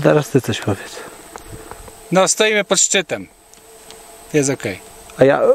teraz ty coś powiedz. No, stoimy pod szczytem. Jest okej. A ja...